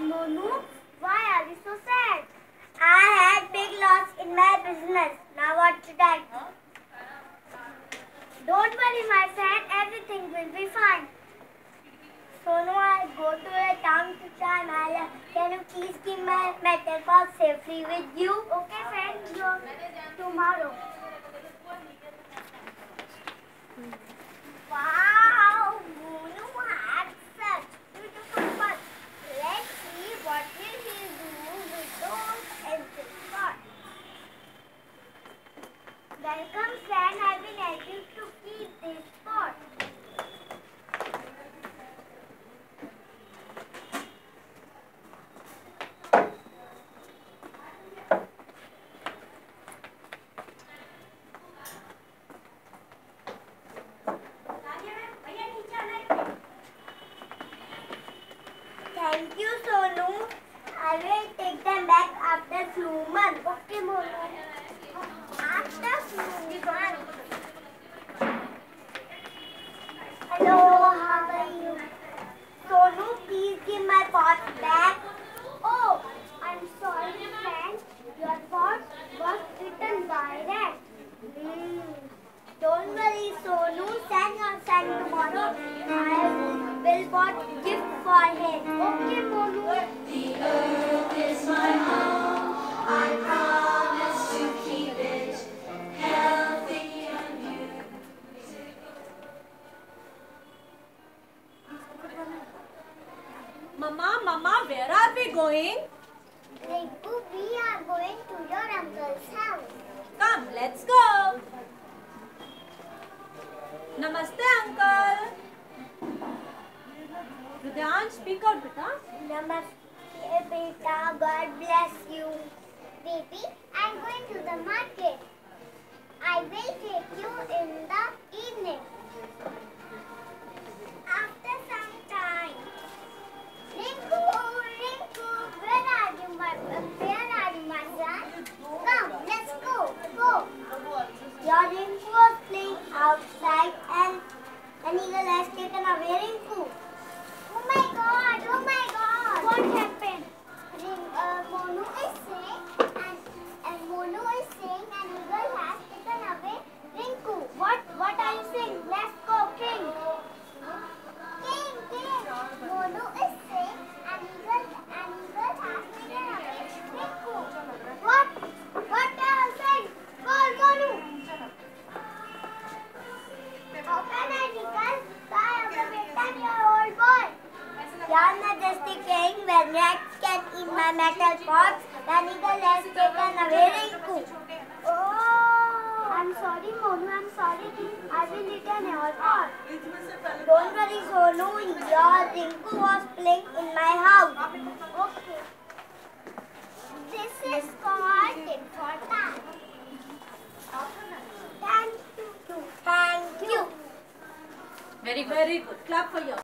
said, Monu, why are you so sad? I had big loss in my business. Now what to do? Don't worry, my friend. Everything will be fine. Sonu, I go to a town to try my. Can you please keep my metal box safely with you? Okay, friend. Welcome, friend. I will help you to keep this spot. Thank you, Sonu. I will take them back after few months. Okay, Monu. Hello, how are you? Sonu, please give my pot back. Oh, I'm sorry, friend. Your pot was eaten by rat. Hmm. Don't worry, Sonu. Send your son tomorrow. I will bought gift for him. Okay, Monu. The earth is my home. Mama, where are we going? Rinku, we are going to your uncle's house. Come, let's go. Namaste, uncle. Rudyan, speak out, beta. Namaste, beta. God bless you. Baby, I'm going to the market. I will take you in the evening. Rats can eat my metal pots, the eagle has taken away Rinku. Oh, I'm sorry, Monu. I'm sorry. I will return your pot. Don't worry, Sonu. Your Rinku was playing in my house. Okay. This is called tat. Thank you. Thank you. Very, very good. Clap for you.